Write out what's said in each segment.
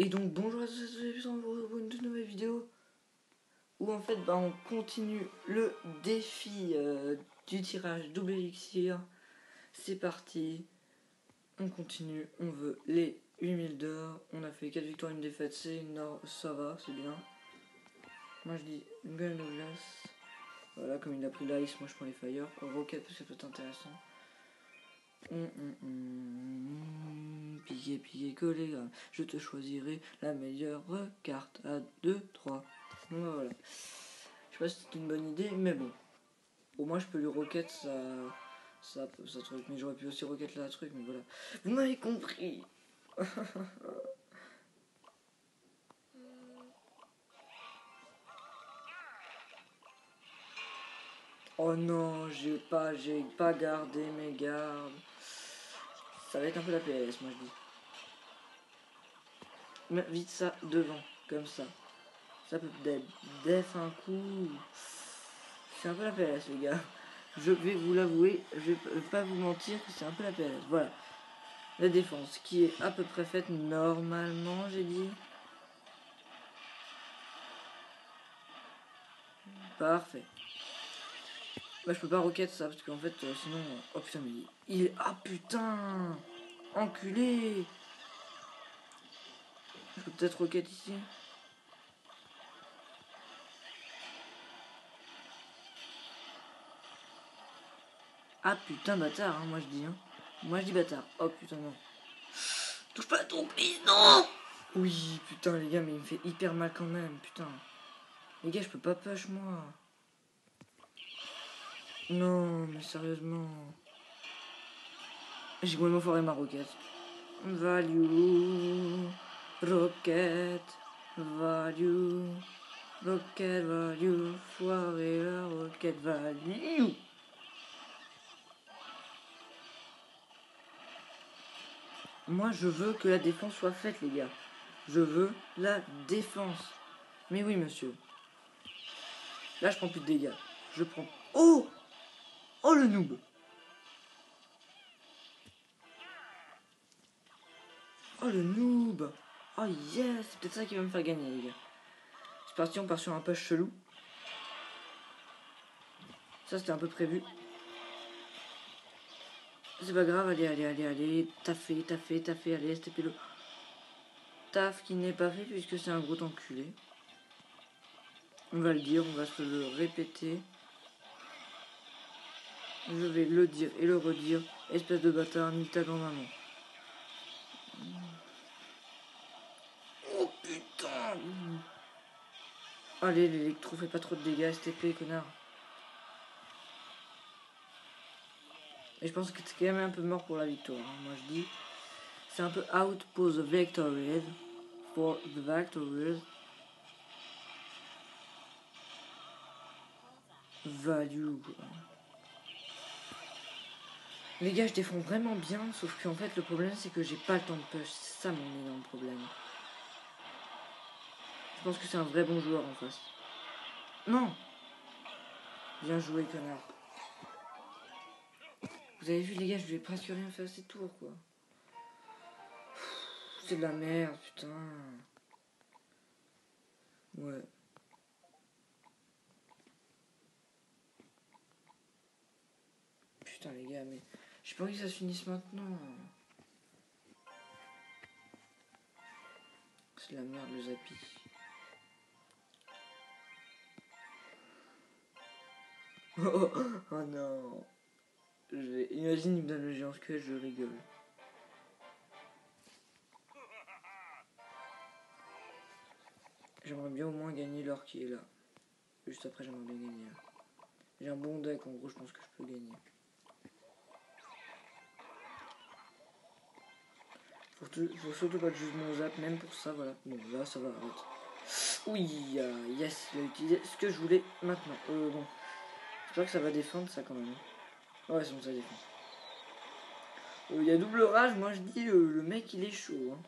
Et donc bonjour à tous et retrouve pour une toute nouvelle vidéo où en fait bah, on continue le défi euh, du tirage double élixir. C'est parti, on continue, on veut les 8000 d'or, on a fait 4 victoires, une défaite, c'est ça va, c'est bien. Moi je dis belle glace. Voilà, comme il a pris l'ice, moi je prends les fire. Rocket parce que ça peut être intéressant. Hum, hum, hum, piqué, piqué, collé, je te choisirai la meilleure carte à 2, 3. voilà. Je sais pas si c'est une bonne idée, mais bon. Au moins je peux lui rocket ça, ça, ça truc, mais j'aurais pu aussi rocket la truc, mais voilà. Vous m'avez compris. Oh non, j'ai pas, j'ai pas gardé mes gardes. Ça va être un peu la PLS, moi je dis. Mais vite ça devant, comme ça. Ça peut peut-être def un coup. C'est un peu la PLS, les gars. Je vais vous l'avouer, je vais pas vous mentir que c'est un peu la PLS. Voilà. La défense qui est à peu près faite normalement, j'ai dit. Parfait. Bah je peux pas rocket ça parce qu'en fait euh, sinon... Oh putain mais il est... Ah putain Enculé Je peux peut-être rocket ici Ah putain bâtard hein, moi je dis hein. Moi je dis bâtard. Oh putain non. Touche pas à ton please non Oui putain les gars mais il me fait hyper mal quand même putain. Les gars je peux pas push moi. Non, mais sérieusement. J'ai complètement foiré ma roquette. Value. Rocket. Value. Rocket value. Foiré la rocket value. Moi, je veux que la défense soit faite, les gars. Je veux la défense. Mais oui, monsieur. Là, je prends plus de dégâts. Je prends... Oh Oh le noob Oh le noob Oh yes C'est peut-être ça qui va me faire gagner les gars. C'est parti, on part sur un push chelou. Ça c'était un peu prévu. C'est pas grave, allez, allez, allez, allez. Taffé, taffé, taffé, allez, STP le. Taf qui n'est pas fait puisque c'est un gros enculé. On va le dire, on va se le répéter. Je vais le dire et le redire. Espèce de bâtard, ni ta grand maman. Oh putain Allez, l'électro, fait pas trop de dégâts, STP, connard. Et je pense que c'est quand même un peu mort pour la victoire. Hein. Moi je dis, c'est un peu out pour the victory. For the victory. Value. Les gars, je défends vraiment bien, sauf qu'en fait, le problème, c'est que j'ai pas le temps de push. C'est ça mon énorme problème. Je pense que c'est un vrai bon joueur en face. Non Bien joué, connard. Vous avez vu, les gars, je vais presque rien faire ces tours, quoi. C'est de la merde, putain. Ouais. Putain, les gars, mais... J'ai pas envie que ça se finisse maintenant. C'est la merde le zapi. Oh, oh, non. Je Imagine, il me donne le géant squelette, je rigole. J'aimerais bien au moins gagner l'or qui est là. Juste après, j'aimerais bien gagner. J'ai un bon deck, en gros, je pense que je peux gagner. Faut, faut surtout pas que j'use mon zap, même pour ça, voilà. Bon, là, ça va, arrête. Oui, uh, yes, il a utilisé ce que je voulais maintenant. Euh, bon. J'espère que ça va défendre ça quand même. Ouais, c'est bon, ça défend. Il euh, y a double rage, moi je dis, euh, le mec il est chaud. Hein.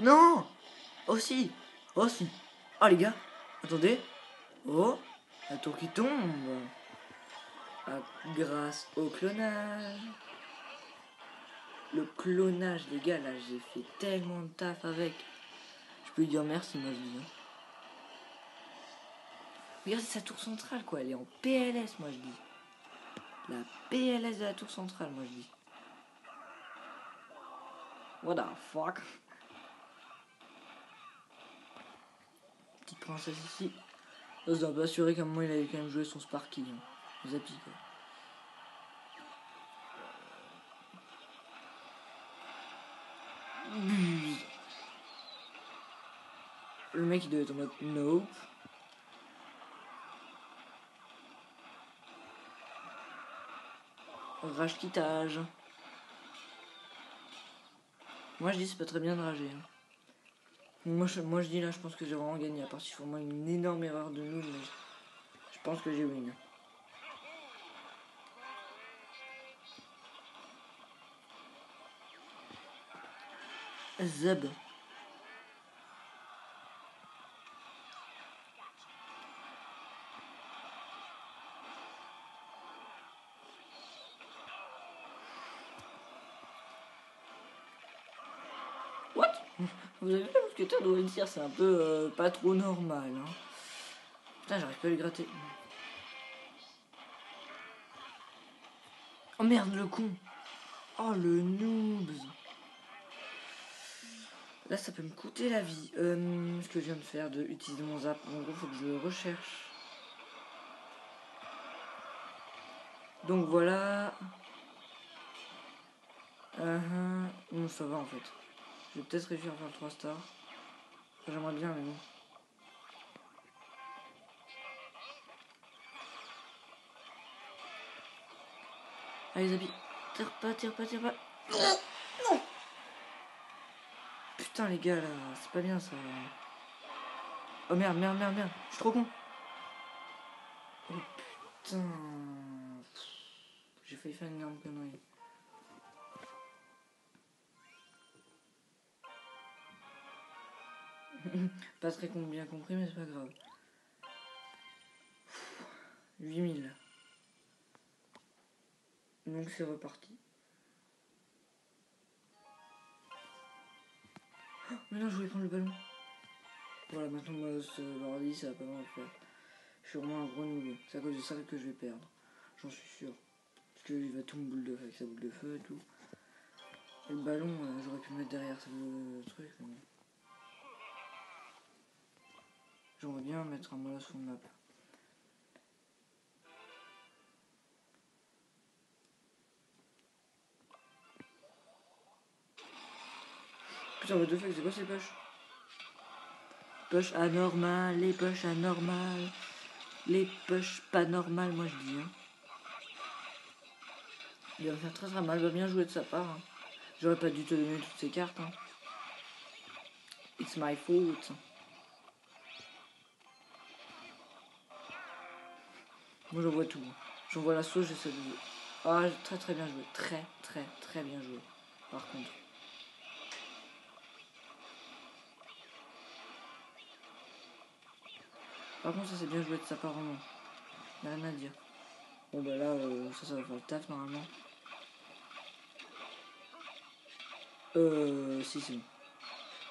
Non Oh si Oh Ah les gars Attendez Oh la tour qui tombe. grâce au clonage. Le clonage, les gars, là, j'ai fait tellement de taf avec. Je peux lui dire merci, je dis. Hein. Regardez sa tour centrale, quoi. Elle est en PLS, moi, je dis. La PLS de la tour centrale, moi, je dis. What the fuck? Petite princesse ici. Ça se doit pas assurer qu'à un moment il avait quand même joué son Sparky. Hein. Zappy quoi. Le mec il devait être en mode nope. Rage quittage. Moi je dis c'est pas très bien de rager. Hein. Moi je, moi je dis là je pense que j'ai vraiment gagné à part si moi une énorme erreur de nous mais je, pense que j'ai win. Zeb. Vous avez vu le mousquetaire de c'est un peu euh, pas trop normal. Hein. Putain, j'arrive pas à lui gratter. Oh merde, le con. Oh le noob. Là, ça peut me coûter la vie. Euh, ce que je viens de faire, de utiliser mon zap. En gros, faut que je le recherche. Donc voilà. Uh ça va en fait. Je vais peut-être réussir à faire 3 stars. J'aimerais bien, mais bon. Allez, Zabi. Tire pas, tire pas, tire pas. Putain, les gars, là, c'est pas bien ça. Oh merde, merde, merde, merde. Je suis trop con. Oh putain. J'ai failli faire une énorme connerie. pas très bien compris, mais c'est pas grave. 8000. Donc c'est reparti. Oh, mais non, je voulais prendre le ballon. Voilà, maintenant moi, ce mardi, ça va pas mal faire. Je suis vraiment un gros. C'est à cause de ça que je vais perdre. J'en suis sûr. Parce qu'il va tout me boule de feu avec sa boule de feu et tout. Et le ballon, euh, j'aurais pu mettre derrière le truc. J'aimerais bien mettre un mot sur le map. Putain, mais deux fois, c'est quoi ces poches? Poches anormales, les poches anormales, les poches pas normales, moi je dis. Hein. Il va faire très très mal, il va bien jouer de sa part. Hein. J'aurais pas dû te donner toutes ces cartes. Hein. It's my fault. Moi j'envoie tout. J'envoie la sauce, j'essaie de jouer. Ah, très très bien joué. Très très très bien joué. Par contre. Par contre, ça c'est bien joué de sa part vraiment. Rien à dire. Bon bah là, euh, ça, ça va faire le taf normalement. Euh, si, c'est bon.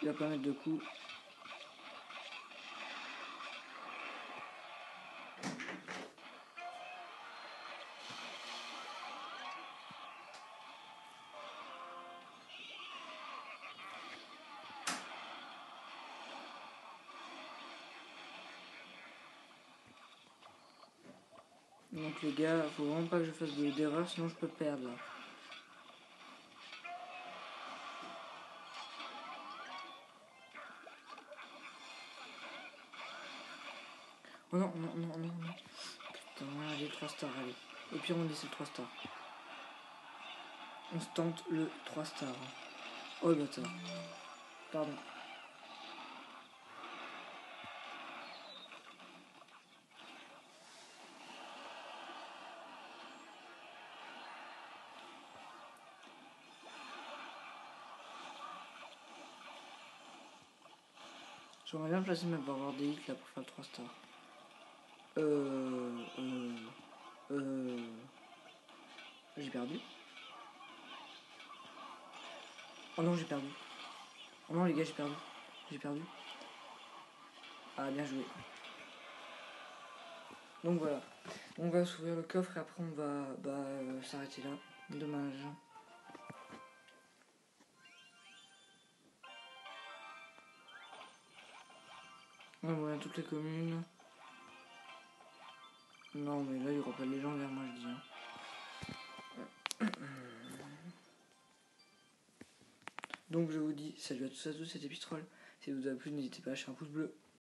Il va pas mettre de coups. Donc les gars, faut vraiment pas que je fasse d'erreur, sinon je peux perdre là. Oh non, non, non, non, non. Putain, allez, 3 stars, allez. Et puis on laisse le 3 stars. On se tente le 3 stars. Oh le bâtard. Pardon. J'aimerais bien placer ma barre des là pour faire 3 stars. Euh. Euh. Euh. j'ai perdu. Oh non, j'ai perdu. Oh non, les gars, j'ai perdu. J'ai perdu. Ah, bien joué. Donc voilà. On va s'ouvrir le coffre et après on va bah, euh, s'arrêter là. Dommage. On voilà toutes les communes. Non mais là il y aura pas de légendaire moi je dis. Hein. Donc je vous dis salut à tous à tous c'était Pistrol. Si vous avez plu n'hésitez pas à lâcher un pouce bleu.